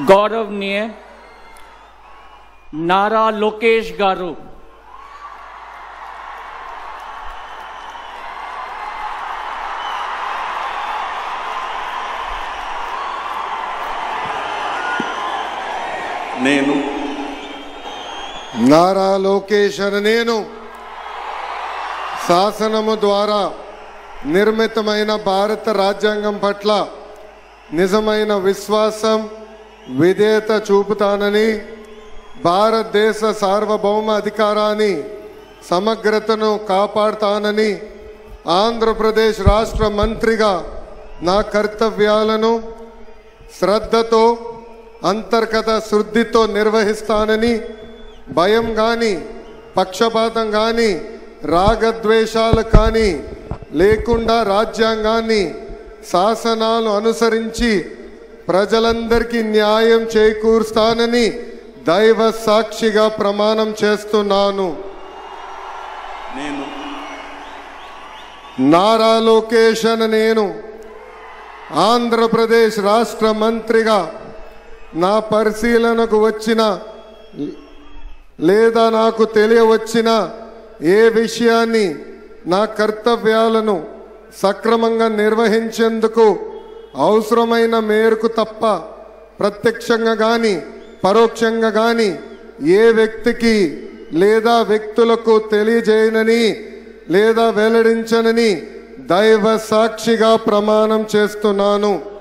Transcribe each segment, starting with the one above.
గౌరవనీయ నారా లోకేష్ గారు. నేను. నారా లోకేష్ అని నేను శాసనము ద్వారా నిర్మితమైన భారత రాజ్యాంగం పట్ల నిజమైన విశ్వాసం విధేయత చూపుతానని భారతదేశ సార్వభౌమ అధికారాన్ని సమగ్రతను కాపాడుతానని ఆంధ్రప్రదేశ్ రాష్ట్ర మంత్రిగా నా కర్తవ్యాలను శ్రద్ధతో అంతర్గత శుద్ధితో నిర్వహిస్తానని భయం కానీ పక్షపాతం కానీ రాగద్వేషాలు కానీ లేకుండా రాజ్యాంగాన్ని శాసనాలు అనుసరించి ప్రజలందరికీ న్యాయం చేకూరుస్తానని దైవ సాక్షిగా ప్రమాణం చేస్తున్నాను. నేను నారా లోకేష్ అని నేను ఆంధ్రప్రదేశ్ రాష్ట్ర మంత్రిగా నా పరిశీలనకు వచ్చిన లేదా నాకు తెలియవచ్చిన ఏ విషయాన్ని నా కర్తవ్యాలను సక్రమంగా నిర్వహించేందుకు అవసరమైన మేరకు తప్ప ప్రత్యక్షంగా కానీ పరోక్షంగా కానీ ఏ వ్యక్తికి లేదా వ్యక్తులకు తెలియజేయనని లేదా వెల్లడించనని దైవ సాక్షిగా ప్రమాణం చేస్తున్నాను.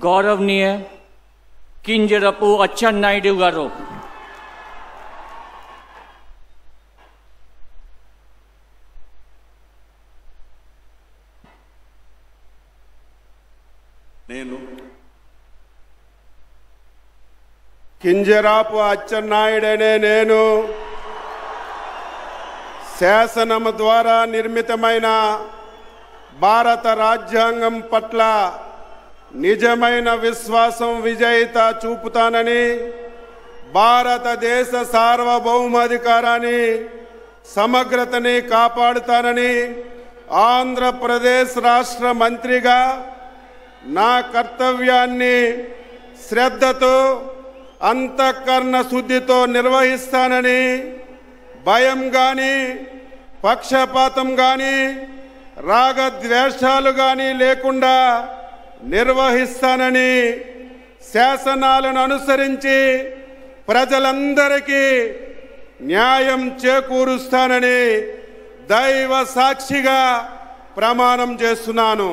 గౌరవనీయ కింజరపు అచ్చెన్నాయుడు గారు నేను కింజరాపు అచ్చెన్నాయుడనే నేను శాసనము ద్వారా నిర్మితమైన భారత రాజ్యాంగం పట్ల నిజమైన విశ్వాసం విజేత చూపుతానని భారతదేశ సార్వభౌమాధికారాన్ని సమగ్రతని కాపాడుతానని ఆంధ్రప్రదేశ్ రాష్ట్ర మంత్రిగా నా కర్తవ్యాన్ని శ్రద్ధతో అంతఃకరణ శుద్ధితో నిర్వహిస్తానని భయం కానీ పక్షపాతం కానీ రాగద్వేషాలు కానీ లేకుండా నిర్వహిస్తానని శాసనాలను అనుసరించి ప్రజలందరికీ న్యాయం చేకూరుస్తానని దైవ సాక్షిగా ప్రమాణం చేస్తున్నాను.